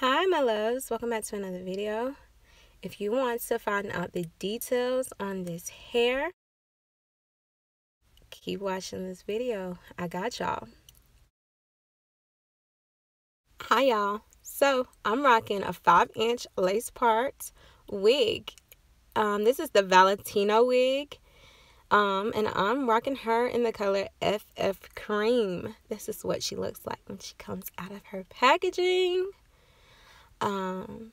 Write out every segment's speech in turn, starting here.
Hi my loves, welcome back to another video. If you want to find out the details on this hair, keep watching this video. I got y'all. Hi y'all. So I'm rocking a 5 inch lace part wig. Um, this is the Valentino wig. Um, and I'm rocking her in the color FF Cream. This is what she looks like when she comes out of her packaging. Um,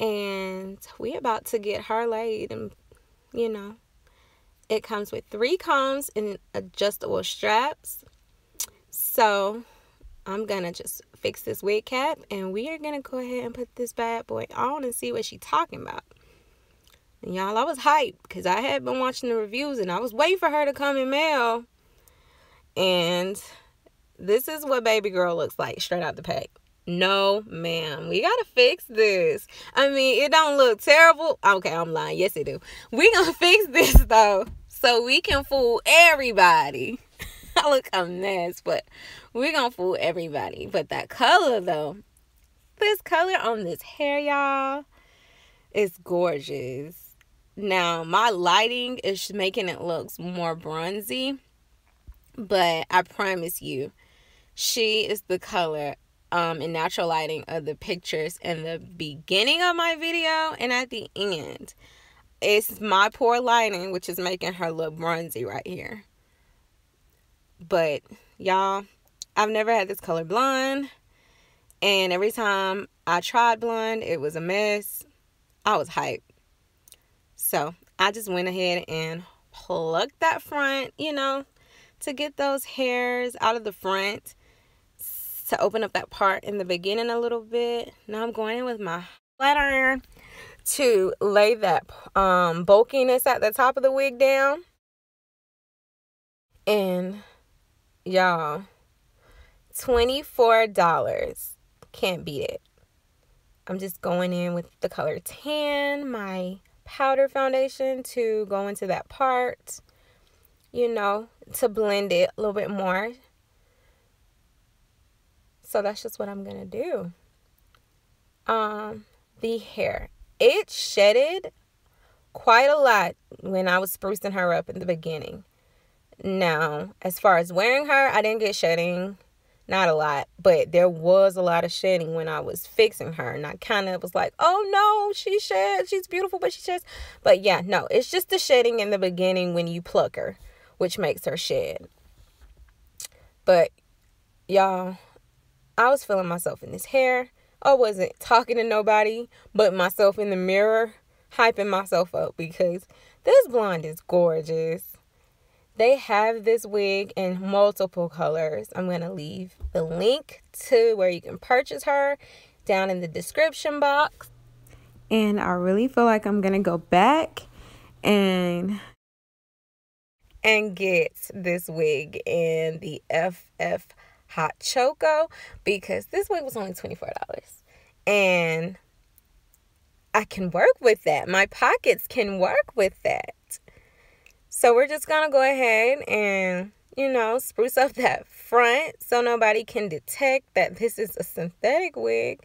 and we about to get her laid and you know it comes with three combs and adjustable straps. So i'm gonna just fix this wig cap and we are gonna go ahead and put this bad boy on and see what she's talking about. And y'all i was hyped because i had been watching the reviews and i was waiting for her to come in mail. And this is what baby girl looks like straight out the pack no, ma'am. We gotta fix this. I mean, it don't look terrible. Okay, I'm lying. Yes, it do. We gonna fix this though, so we can fool everybody. I look a mess, but we gonna fool everybody. But that color though, this color on this hair, y'all, is gorgeous. Now my lighting is making it look more bronzy, but I promise you, she is the color um, in natural lighting of the pictures in the beginning of my video and at the end. It's my poor lighting, which is making her look bronzy right here. But y'all, I've never had this color blonde. And every time I tried blonde, it was a mess. I was hyped. So I just went ahead and plucked that front, you know, to get those hairs out of the front to open up that part in the beginning a little bit. Now I'm going in with my flat iron to lay that um, bulkiness at the top of the wig down. And y'all, $24. Can't beat it. I'm just going in with the color tan, my powder foundation to go into that part, you know, to blend it a little bit more so that's just what I'm going to do. Um, the hair. It shedded quite a lot when I was sprucing her up in the beginning. Now, as far as wearing her, I didn't get shedding. Not a lot, but there was a lot of shedding when I was fixing her. And I kind of was like, oh no, she sheds. She's beautiful, but she sheds. But yeah, no, it's just the shedding in the beginning when you pluck her, which makes her shed. But y'all, I was feeling myself in this hair. I wasn't talking to nobody but myself in the mirror, hyping myself up because this blonde is gorgeous. They have this wig in multiple colors. I'm going to leave the link to where you can purchase her down in the description box. And I really feel like I'm going to go back and and get this wig in the FF hot choco because this wig was only $24 and I can work with that. My pockets can work with that. So we're just going to go ahead and, you know, spruce up that front so nobody can detect that this is a synthetic wig.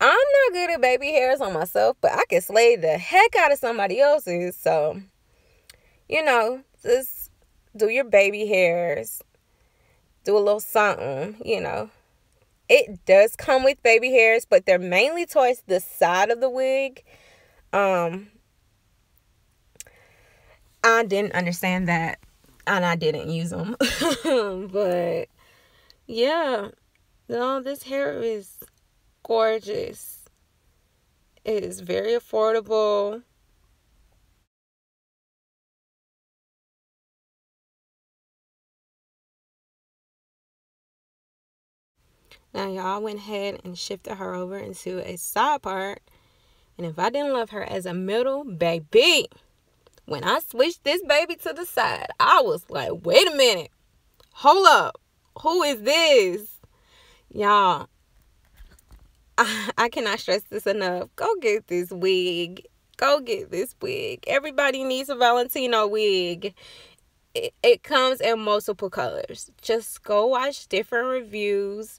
I'm not good at baby hairs on myself, but I can slay the heck out of somebody else's. So, you know, just do your baby hairs do a little something, you know. It does come with baby hairs, but they're mainly towards the side of the wig. Um, I didn't understand that, and I didn't use them. but yeah, no, this hair is gorgeous. It is very affordable. Now, y'all went ahead and shifted her over into a side part. And if I didn't love her as a middle baby, when I switched this baby to the side, I was like, wait a minute. Hold up. Who is this? Y'all, I, I cannot stress this enough. Go get this wig. Go get this wig. Everybody needs a Valentino wig. It, it comes in multiple colors. Just go watch different reviews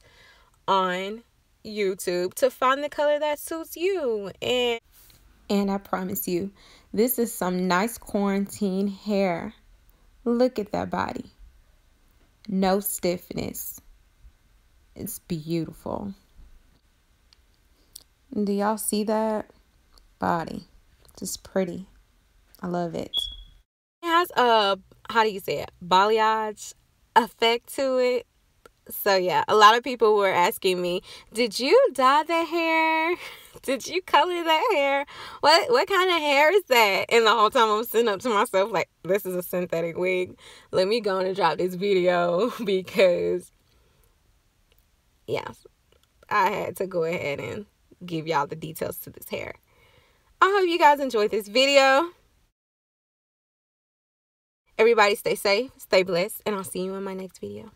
on YouTube to find the color that suits you. And and I promise you, this is some nice quarantine hair. Look at that body. No stiffness. It's beautiful. Do y'all see that? Body. Just pretty. I love it. It has a, how do you say it? Balayage effect to it. So yeah, a lot of people were asking me, "Did you dye the hair? Did you color that hair? What what kind of hair is that?" And the whole time I'm sitting up to myself like, "This is a synthetic wig. Let me go and drop this video because yeah, I had to go ahead and give y'all the details to this hair. I hope you guys enjoyed this video. Everybody stay safe, stay blessed, and I'll see you in my next video.